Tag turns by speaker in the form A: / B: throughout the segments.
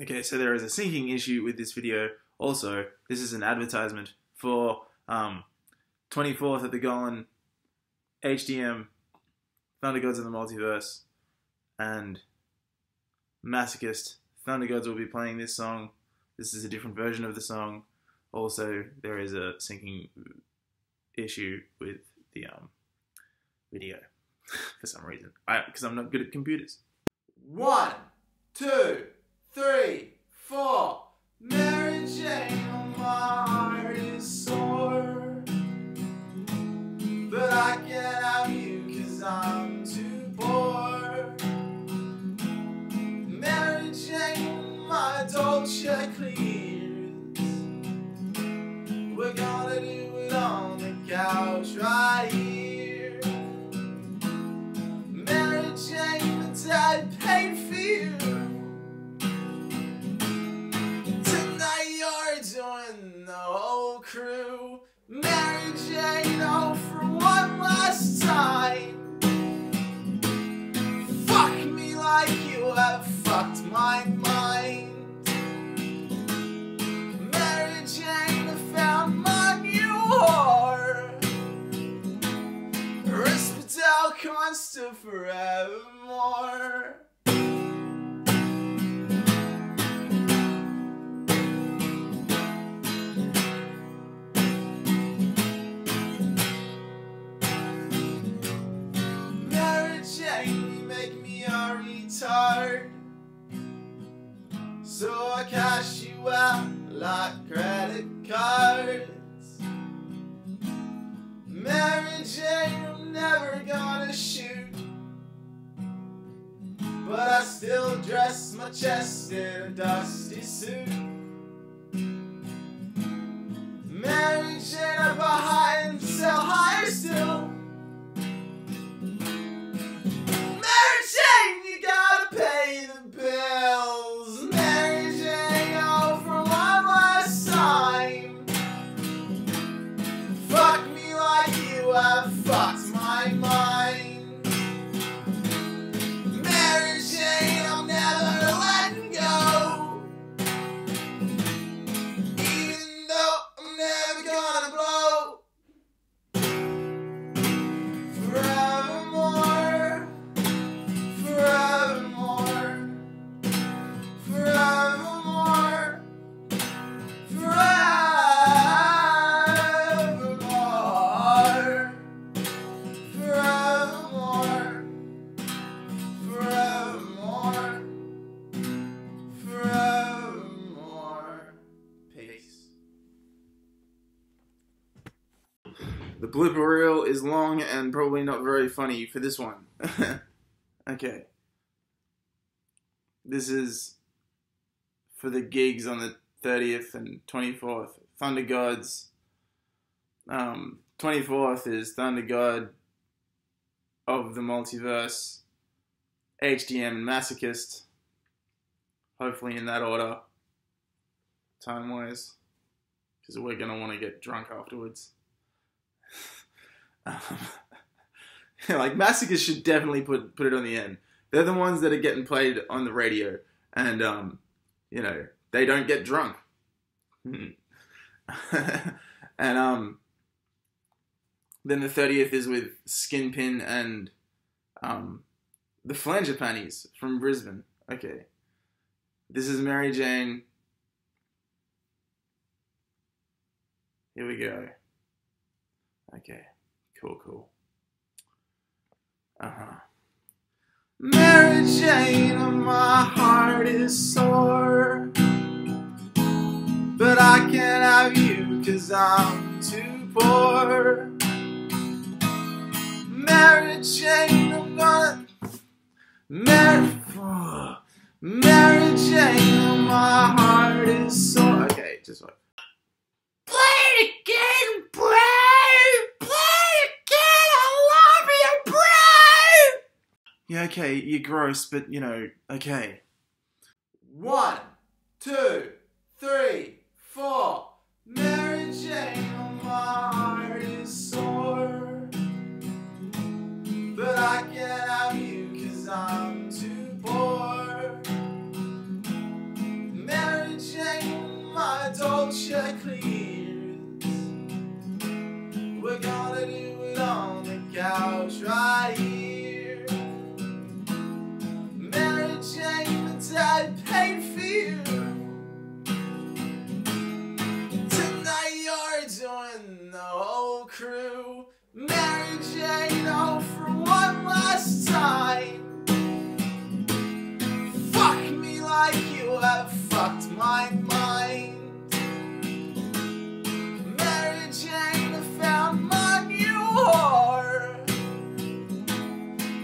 A: Okay, so there is a syncing issue with this video. Also, this is an advertisement for um, 24th at the Golan, HDM, Thunder Gods of the Multiverse, and Masochist. Thunder Gods will be playing this song. This is a different version of the song. Also, there is a syncing issue with the um, video for some reason. Because I'm not good at computers.
B: One, two, three, four. Mary Jane, oh, my heart is sore. But I can't have you cause I'm too bored. Mary Jane, my Dolce clears. Risperdal Consta forevermore. Mary Jane, you make me a retard. So I cash you out like credit cards. Mary Jane, Gonna shoot. But I still dress my chest in a dusty suit. The
A: blooper reel is long and probably not very funny for this one. okay. This is for the gigs on the 30th and 24th. Thunder Gods. Um, 24th is Thunder God of the Multiverse, HDM, and Masochist. Hopefully in that order, time wise. Because we're going to want to get drunk afterwards. Um, like Masochist should definitely put put it on the end. They're the ones that are getting played on the radio, and um, you know they don't get drunk. Hmm. and um, then the thirtieth is with Skinpin and um, the Flangapanis from Brisbane. Okay, this is Mary Jane. Here we go. Okay, cool, cool. Uh huh.
B: Mary Jane, oh, my heart is sore. But I can't have you cause I'm too poor. Mary Jane, I'm gonna. Mary. Mary Jane, oh, my heart is sore.
A: Okay, just like. Yeah, okay, you're gross, but you know, okay.
B: One, two, three, four. Mary Jane, my heart is sore. But I can't have you cause I'm too poor. culture clears. We're gonna do it on the couch right here. My mind. Mary Jane, found my new whore.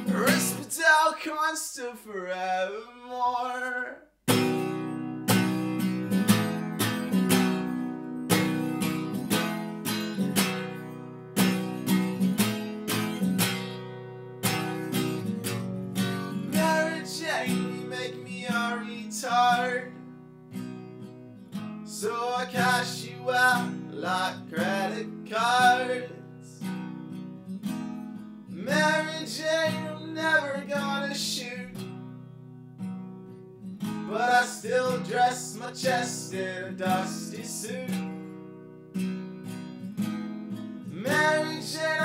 B: Risperdal constant forevermore. So I cash you out like credit cards. Mary Jane, I'm never gonna shoot. But I still dress my chest in a dusty suit. Mary Jane.